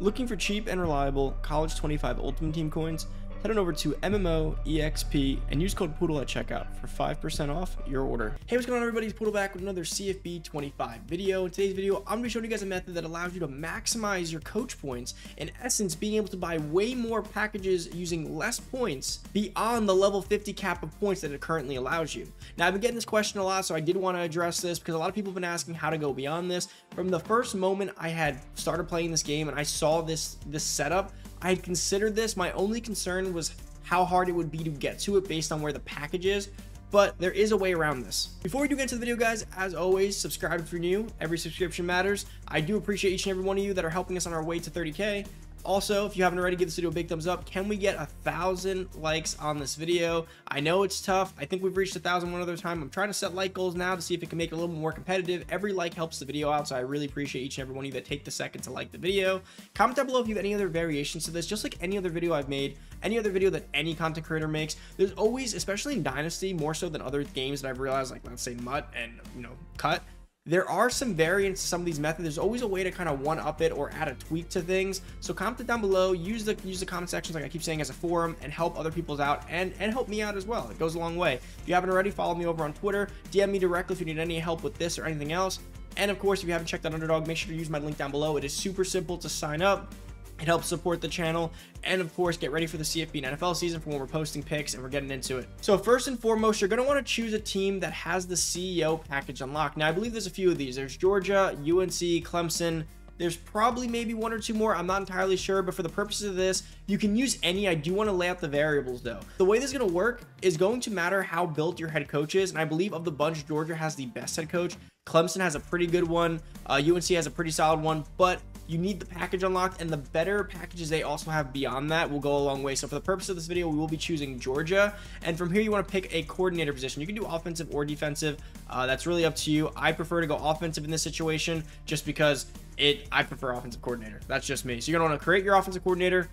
Looking for cheap and reliable College 25 Ultimate Team coins? Head on over to MMO EXP and use code Poodle at checkout for 5% off your order. Hey, what's going on everybody? It's Poodle back with another CFB 25 video. In today's video, I'm going to be showing you guys a method that allows you to maximize your coach points. In essence, being able to buy way more packages using less points beyond the level 50 cap of points that it currently allows you. Now, I've been getting this question a lot, so I did want to address this because a lot of people have been asking how to go beyond this. From the first moment I had started playing this game and I saw this, this setup, I had considered this. My only concern was how hard it would be to get to it based on where the package is but there is a way around this. Before we do get into the video, guys, as always, subscribe if you're new. Every subscription matters. I do appreciate each and every one of you that are helping us on our way to 30K. Also, if you haven't already, give this video a big thumbs up. Can we get a thousand likes on this video? I know it's tough. I think we've reached a thousand one other time. I'm trying to set like goals now to see if it can make it a little more competitive. Every like helps the video out, so I really appreciate each and every one of you that take the second to like the video. Comment down below if you have any other variations to this, just like any other video I've made, any other video that any content creator makes. There's always, especially in Dynasty, more so than other games that I've realized, like let's say MUT and you know CUT there are some variants to some of these methods. There's always a way to kind of one up it or add a tweak to things. So comment it down below, use the use the comment sections like I keep saying as a forum and help other people's out and, and help me out as well. It goes a long way. If you haven't already, follow me over on Twitter, DM me directly if you need any help with this or anything else. And of course, if you haven't checked out Underdog, make sure to use my link down below. It is super simple to sign up. It helps support the channel and of course get ready for the CFB and NFL season for when we're posting picks and we're getting into it. So first and foremost, you're going to want to choose a team that has the CEO package unlocked. Now I believe there's a few of these. There's Georgia, UNC, Clemson, there's probably maybe one or two more. I'm not entirely sure, but for the purposes of this, you can use any. I do want to lay out the variables though. The way this is going to work is going to matter how built your head coach is. And I believe of the bunch, Georgia has the best head coach. Clemson has a pretty good one. Uh, UNC has a pretty solid one, but you need the package unlocked and the better packages they also have beyond that will go a long way. So for the purpose of this video, we will be choosing Georgia. And from here, you want to pick a coordinator position. You can do offensive or defensive. Uh, that's really up to you. I prefer to go offensive in this situation just because it I prefer offensive coordinator. That's just me. So you're to want to create your offensive coordinator,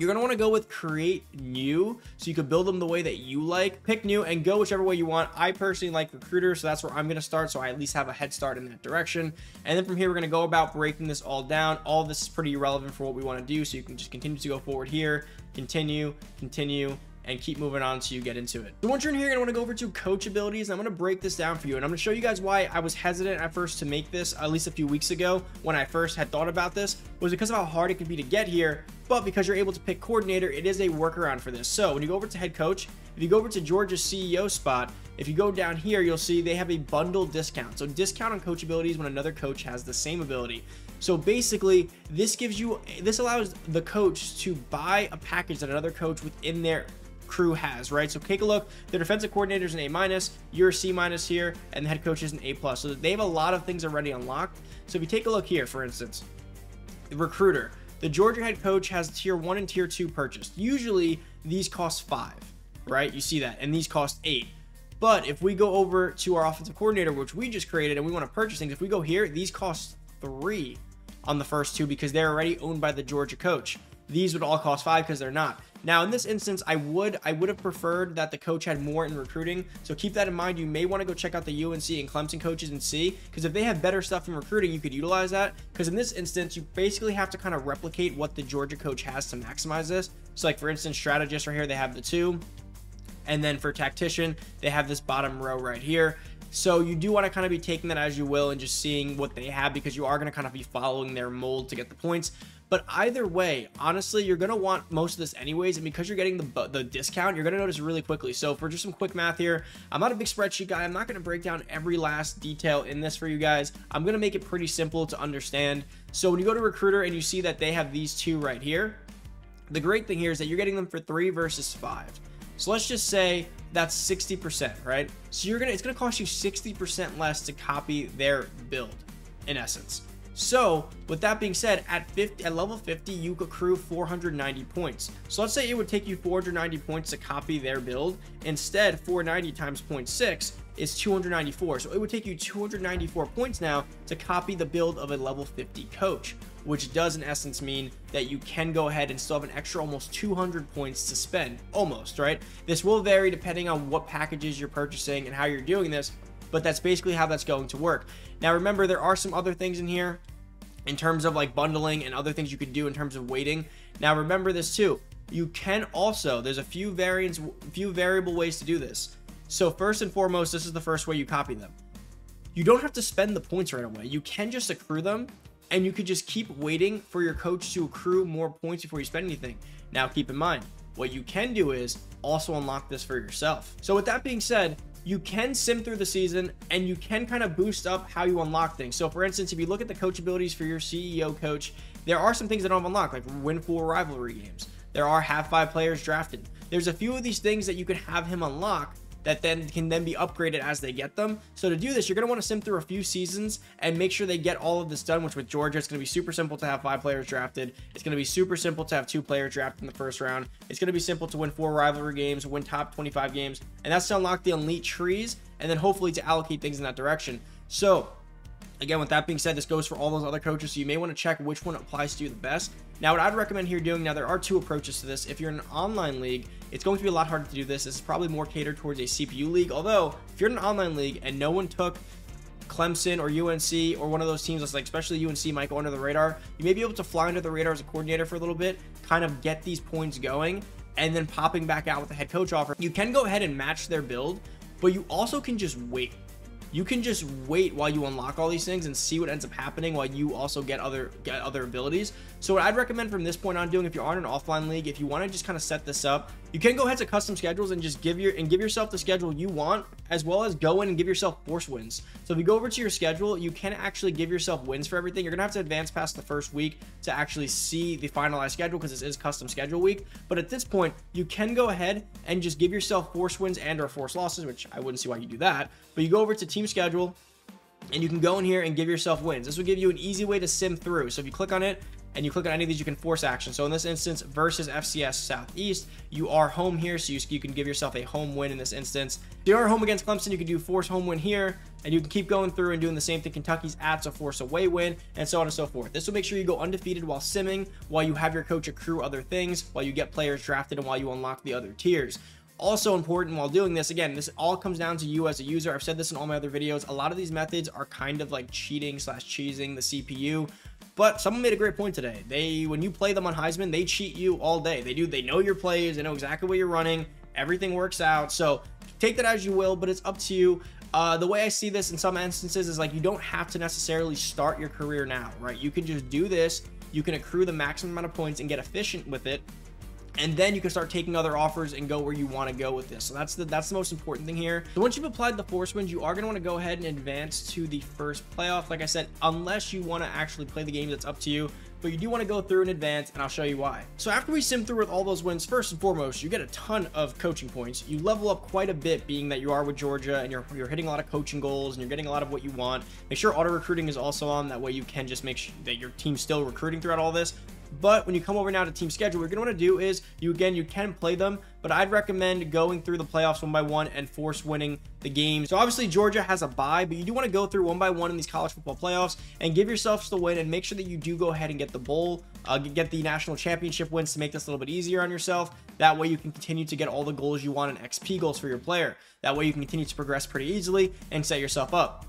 you're going to want to go with create new so you can build them the way that you like. Pick new and go whichever way you want. I personally like recruiter, so that's where I'm going to start so I at least have a head start in that direction. And then from here, we're going to go about breaking this all down. All this is pretty relevant for what we want to do, so you can just continue to go forward here, continue, continue, and keep moving on until you get into it. So once you're in here, gonna wanna go over to coach abilities, and I'm gonna break this down for you, and I'm gonna show you guys why I was hesitant at first to make this, at least a few weeks ago, when I first had thought about this, was because of how hard it can be to get here, but because you're able to pick coordinator, it is a workaround for this. So when you go over to head coach, if you go over to Georgia's CEO spot, if you go down here, you'll see they have a bundle discount. So discount on coach abilities when another coach has the same ability. So basically, this gives you, this allows the coach to buy a package that another coach within their crew has, right? So take a look. The defensive coordinator is an A minus, you're a C minus here, and the head coach is an A plus. So they have a lot of things already unlocked. So if you take a look here, for instance, the recruiter, the Georgia head coach has tier one and tier two purchased. Usually these cost five, right? You see that, and these cost eight. But if we go over to our offensive coordinator, which we just created, and we want to purchase things, if we go here, these cost three on the first two because they're already owned by the Georgia coach. These would all cost five because they're not. Now, in this instance, I would I would have preferred that the coach had more in recruiting. So keep that in mind. You may want to go check out the UNC and Clemson coaches and see because if they have better stuff in recruiting, you could utilize that. Because in this instance, you basically have to kind of replicate what the Georgia coach has to maximize this. So, like for instance, strategist right here, they have the two. And then for tactician, they have this bottom row right here. So you do want to kind of be taking that as you will and just seeing what they have because you are going to kind of be following their mold to get the points. But either way, honestly, you're going to want most of this anyways. And because you're getting the, the discount, you're going to notice really quickly. So for just some quick math here, I'm not a big spreadsheet guy. I'm not going to break down every last detail in this for you guys. I'm going to make it pretty simple to understand. So when you go to Recruiter and you see that they have these two right here, the great thing here is that you're getting them for three versus five. So let's just say that's 60%, right? So you're gonna it's gonna cost you 60% less to copy their build, in essence. So, with that being said, at 50, at level 50, you accrue 490 points. So let's say it would take you 490 points to copy their build. Instead, 490 times 0.6 is 294. So it would take you 294 points now to copy the build of a level 50 coach, which does in essence mean that you can go ahead and still have an extra almost 200 points to spend. Almost, right? This will vary depending on what packages you're purchasing and how you're doing this, but that's basically how that's going to work. Now remember, there are some other things in here in terms of like bundling and other things you could do in terms of weighting. Now remember this too. You can also there's a few variants, few variable ways to do this. So first and foremost, this is the first way you copy them. You don't have to spend the points right away. You can just accrue them and you could just keep waiting for your coach to accrue more points before you spend anything. Now keep in mind, what you can do is also unlock this for yourself. So with that being said, you can sim through the season and you can kind of boost up how you unlock things. So for instance, if you look at the coach abilities for your CEO coach, there are some things that don't unlock, like win four rivalry games. There are have five players drafted. There's a few of these things that you can have him unlock that then can then be upgraded as they get them. So to do this, you're going to want to sim through a few seasons and make sure they get all of this done, which with Georgia, it's going to be super simple to have five players drafted. It's going to be super simple to have two players drafted in the first round. It's going to be simple to win four rivalry games, win top 25 games, and that's to unlock the elite trees and then hopefully to allocate things in that direction. So Again, with that being said, this goes for all those other coaches, so you may want to check which one applies to you the best. Now, what I'd recommend here doing, now there are two approaches to this. If you're in an online league, it's going to be a lot harder to do this. This is probably more catered towards a CPU league, although if you're in an online league and no one took Clemson or UNC or one of those teams that's like especially UNC might go under the radar, you may be able to fly under the radar as a coordinator for a little bit, kind of get these points going, and then popping back out with a head coach offer. You can go ahead and match their build, but you also can just wait you can just wait while you unlock all these things and see what ends up happening while you also get other get other abilities. So what i'd recommend from this point on doing if you're on an offline league if you want to just kind of set this up you can go ahead to custom schedules and just give your and give yourself the schedule you want as well as go in and give yourself force wins so if you go over to your schedule you can actually give yourself wins for everything you're gonna have to advance past the first week to actually see the finalized schedule because this is custom schedule week but at this point you can go ahead and just give yourself force wins and or force losses which i wouldn't see why you do that but you go over to team schedule and you can go in here and give yourself wins. This will give you an easy way to sim through. So if you click on it and you click on any of these, you can force action. So in this instance, versus FCS Southeast, you are home here, so you, you can give yourself a home win in this instance. If you are home against Clemson, you can do force home win here, and you can keep going through and doing the same thing. Kentucky's at, so force away win, and so on and so forth. This will make sure you go undefeated while simming, while you have your coach accrue other things, while you get players drafted, and while you unlock the other tiers. Also important while doing this, again, this all comes down to you as a user. I've said this in all my other videos. A lot of these methods are kind of like cheating slash cheesing the CPU. But someone made a great point today. They, when you play them on Heisman, they cheat you all day. They do. They know your plays. They know exactly what you're running. Everything works out. So take that as you will, but it's up to you. Uh, the way I see this in some instances is like you don't have to necessarily start your career now, right? You can just do this. You can accrue the maximum amount of points and get efficient with it and then you can start taking other offers and go where you want to go with this. So that's the that's the most important thing here. So once you've applied the force wins, you are going to want to go ahead and advance to the first playoff. Like I said, unless you want to actually play the game, that's up to you. But you do want to go through in advance, and I'll show you why. So after we sim through with all those wins, first and foremost, you get a ton of coaching points. You level up quite a bit, being that you are with Georgia, and you're you're hitting a lot of coaching goals, and you're getting a lot of what you want. Make sure auto recruiting is also on. That way, you can just make sure that your team's still recruiting throughout all this. But when you come over now to team schedule, what you're going to want to do is you again, you can play them, but I'd recommend going through the playoffs one by one and force winning the game. So obviously Georgia has a bye, but you do want to go through one by one in these college football playoffs and give yourselves the win and make sure that you do go ahead and get the bowl, uh, get the national championship wins to make this a little bit easier on yourself. That way you can continue to get all the goals you want and XP goals for your player. That way you can continue to progress pretty easily and set yourself up.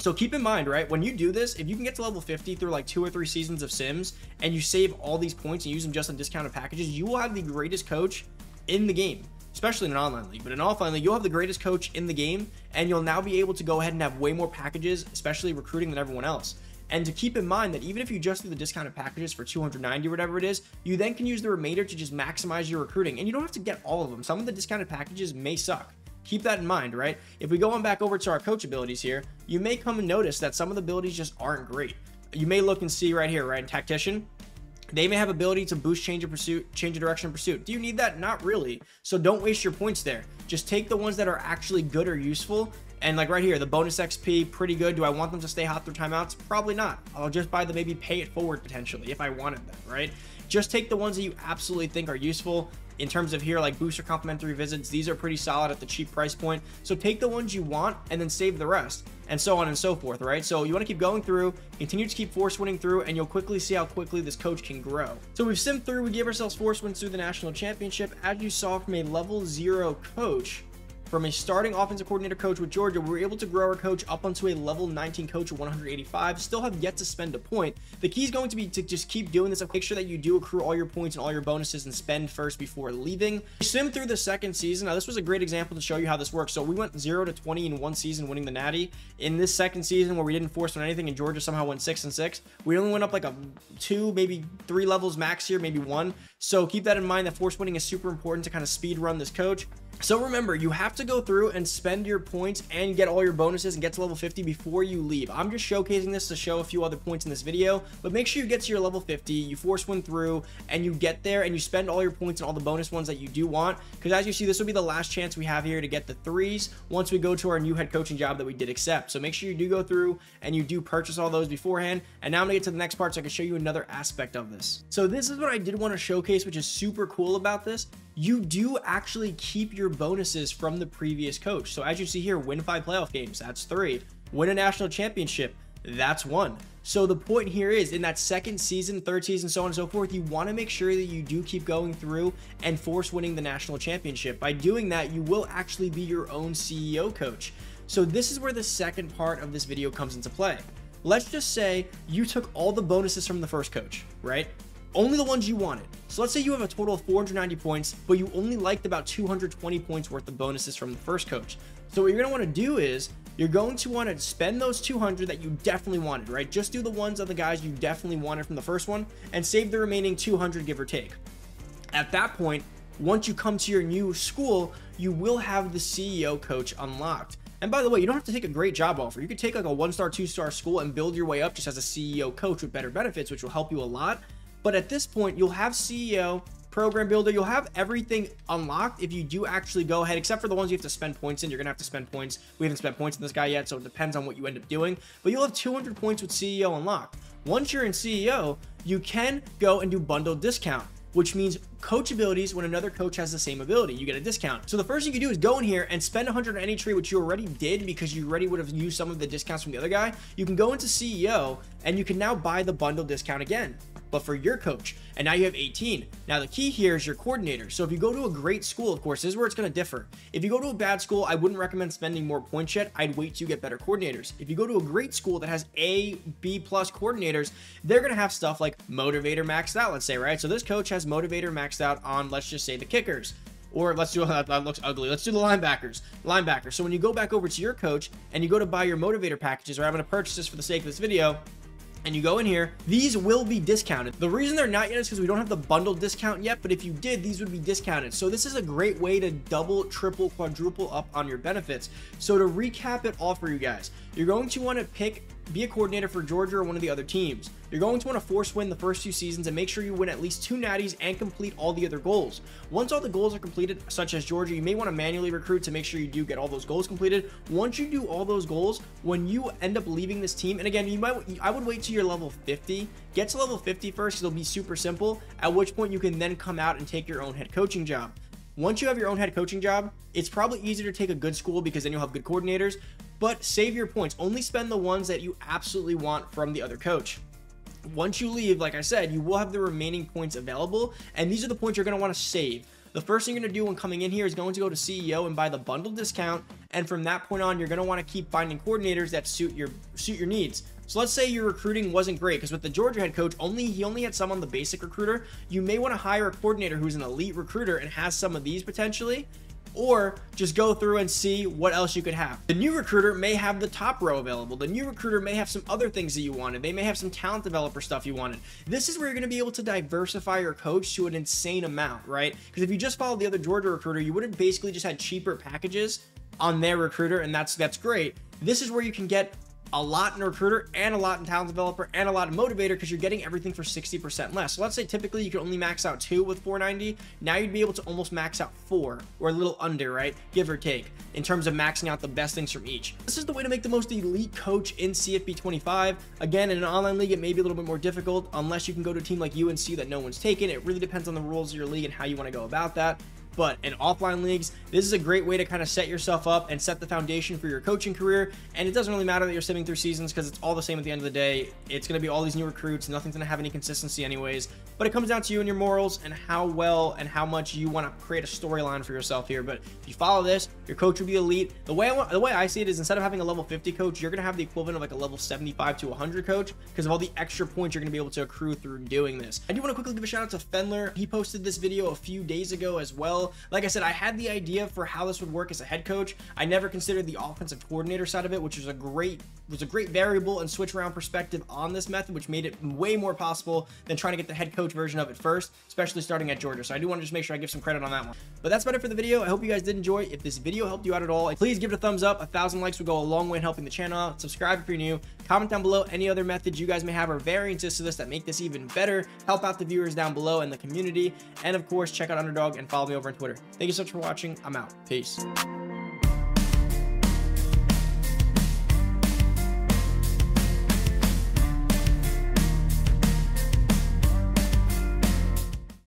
So keep in mind, right, when you do this, if you can get to level 50 through like two or three seasons of Sims and you save all these points and use them just on discounted packages, you will have the greatest coach in the game, especially in an online league. But in an offline league, you'll have the greatest coach in the game and you'll now be able to go ahead and have way more packages, especially recruiting than everyone else. And to keep in mind that even if you just do the discounted packages for 290 or whatever it is, you then can use the remainder to just maximize your recruiting. And you don't have to get all of them. Some of the discounted packages may suck. Keep that in mind, right? If we go on back over to our coach abilities here, you may come and notice that some of the abilities just aren't great. You may look and see right here, right? Tactician, they may have ability to boost change of pursuit, change of direction of pursuit. Do you need that? Not really. So don't waste your points there. Just take the ones that are actually good or useful. And like right here, the bonus XP, pretty good. Do I want them to stay hot through timeouts? Probably not. I'll just buy the maybe pay it forward potentially if I wanted them, right? Just take the ones that you absolutely think are useful in terms of here like booster complimentary visits. These are pretty solid at the cheap price point. So take the ones you want and then save the rest and so on and so forth right? So you want to keep going through continue to keep force winning through and you'll quickly see how quickly this coach can grow. So we've simmed through we gave ourselves force wins through the national championship. As you saw from a level zero coach from a starting offensive coordinator coach with Georgia, we were able to grow our coach up onto a level 19 coach of 185. Still have yet to spend a point. The key is going to be to just keep doing this. Make sure that you do accrue all your points and all your bonuses and spend first before leaving. Sim through the second season. Now, this was a great example to show you how this works. So we went 0 to 20 in one season winning the Natty. In this second season where we didn't force on anything and Georgia somehow went 6 and 6, we only went up like a two, maybe three levels max here, maybe one. So keep that in mind that force winning is super important to kind of speed run this coach. So remember, you have to go through and spend your points and get all your bonuses and get to level 50 before you leave. I'm just showcasing this to show a few other points in this video, but make sure you get to your level 50, you force one through, and you get there and you spend all your points and all the bonus ones that you do want. Because as you see, this will be the last chance we have here to get the threes once we go to our new head coaching job that we did accept. So make sure you do go through and you do purchase all those beforehand. And now I'm gonna get to the next part so I can show you another aspect of this. So this is what I did want to showcase, which is super cool about this you do actually keep your bonuses from the previous coach. So as you see here, win five playoff games, that's three. Win a national championship, that's one. So the point here is in that second season, third season, so on and so forth, you want to make sure that you do keep going through and force winning the national championship. By doing that, you will actually be your own CEO coach. So this is where the second part of this video comes into play. Let's just say you took all the bonuses from the first coach, right? Only the ones you wanted. So let's say you have a total of 490 points, but you only liked about 220 points worth of bonuses from the first coach. So what you're going to want to do is you're going to want to spend those 200 that you definitely wanted, right? Just do the ones of the guys you definitely wanted from the first one and save the remaining 200 give or take. At that point, once you come to your new school, you will have the CEO coach unlocked. And by the way, you don't have to take a great job offer. You could take like a one star, two star school and build your way up just as a CEO coach with better benefits, which will help you a lot. But at this point, you'll have CEO, program builder, you'll have everything unlocked if you do actually go ahead, except for the ones you have to spend points in. You're gonna have to spend points. We haven't spent points in this guy yet, so it depends on what you end up doing. But you'll have 200 points with CEO unlocked. Once you're in CEO, you can go and do bundle discount which means coach abilities when another coach has the same ability. You get a discount. So the first thing you do is go in here and spend 100 on any tree, which you already did because you already would have used some of the discounts from the other guy. You can go into CEO and you can now buy the bundle discount again but for your coach. And now you have 18. Now the key here is your coordinator. So if you go to a great school, of course, this is where it's going to differ. If you go to a bad school, I wouldn't recommend spending more points yet. I'd wait to get better coordinators. If you go to a great school that has A, B plus coordinators, they're going to have stuff like motivator maxed out, let's say, right? So this coach has motivator maxed out on, let's just say the kickers or let's do that, looks ugly. Let's do the linebackers. Linebackers. So when you go back over to your coach and you go to buy your motivator packages, or I'm going to purchase this for the sake of this video, and you go in here, these will be discounted. The reason they're not yet is because we don't have the bundle discount yet, but if you did, these would be discounted. So this is a great way to double, triple, quadruple up on your benefits. So to recap it all for you guys, you're going to want to pick be a coordinator for Georgia or one of the other teams. You're going to want to force win the first two seasons and make sure you win at least two natties and complete all the other goals. Once all the goals are completed, such as Georgia, you may want to manually recruit to make sure you do get all those goals completed. Once you do all those goals, when you end up leaving this team, and again, you might I would wait to your level 50. Get to level 50 first, it'll be super simple, at which point you can then come out and take your own head coaching job. Once you have your own head coaching job, it's probably easier to take a good school because then you'll have good coordinators, but save your points. Only spend the ones that you absolutely want from the other coach. Once you leave, like I said, you will have the remaining points available, and these are the points you're going to want to save. The first thing you're going to do when coming in here is going to go to CEO and buy the bundle discount, and from that point on, you're going to want to keep finding coordinators that suit your suit your needs. So let's say your recruiting wasn't great because with the Georgia head coach, only he only had some on the basic recruiter. You may want to hire a coordinator who's an elite recruiter and has some of these potentially or just go through and see what else you could have. The new recruiter may have the top row available. The new recruiter may have some other things that you wanted. They may have some talent developer stuff you wanted. This is where you're going to be able to diversify your coach to an insane amount, right? Because if you just followed the other Georgia recruiter, you would have basically just had cheaper packages on their recruiter, and that's that's great. This is where you can get a lot in recruiter and a lot in talent developer and a lot in motivator because you're getting everything for 60% less. So let's say typically you can only max out two with 490. Now you'd be able to almost max out four or a little under, right? Give or take in terms of maxing out the best things from each. This is the way to make the most elite coach in CFB 25. Again, in an online league, it may be a little bit more difficult unless you can go to a team like UNC that no one's taken. It really depends on the rules of your league and how you want to go about that. But in offline leagues, this is a great way to kind of set yourself up and set the foundation for your coaching career. And it doesn't really matter that you're simming through seasons because it's all the same at the end of the day. It's going to be all these new recruits. Nothing's going to have any consistency anyways. But it comes down to you and your morals and how well and how much you want to create a storyline for yourself here. But if you follow this, your coach will be elite. The way I want, the way I see it is instead of having a level 50 coach, you're going to have the equivalent of like a level 75 to 100 coach because of all the extra points you're going to be able to accrue through doing this. I do want to quickly give a shout out to Fendler. He posted this video a few days ago as well. Like I said, I had the idea for how this would work as a head coach. I never considered the offensive coordinator side of it, which is a great was a great variable and switch around perspective on this method, which made it way more possible than trying to get the head coach version of it first, especially starting at Georgia. So I do want to just make sure I give some credit on that one. But that's about it for the video. I hope you guys did enjoy. If this video helped you out at all, please give it a thumbs up. A thousand likes would go a long way in helping the channel out. Subscribe if you're new. Comment down below any other methods you guys may have or variances to this that make this even better. Help out the viewers down below and the community. And of course, check out Underdog and follow me over on Twitter. Thank you so much for watching. I'm out. Peace.